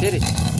Hit it?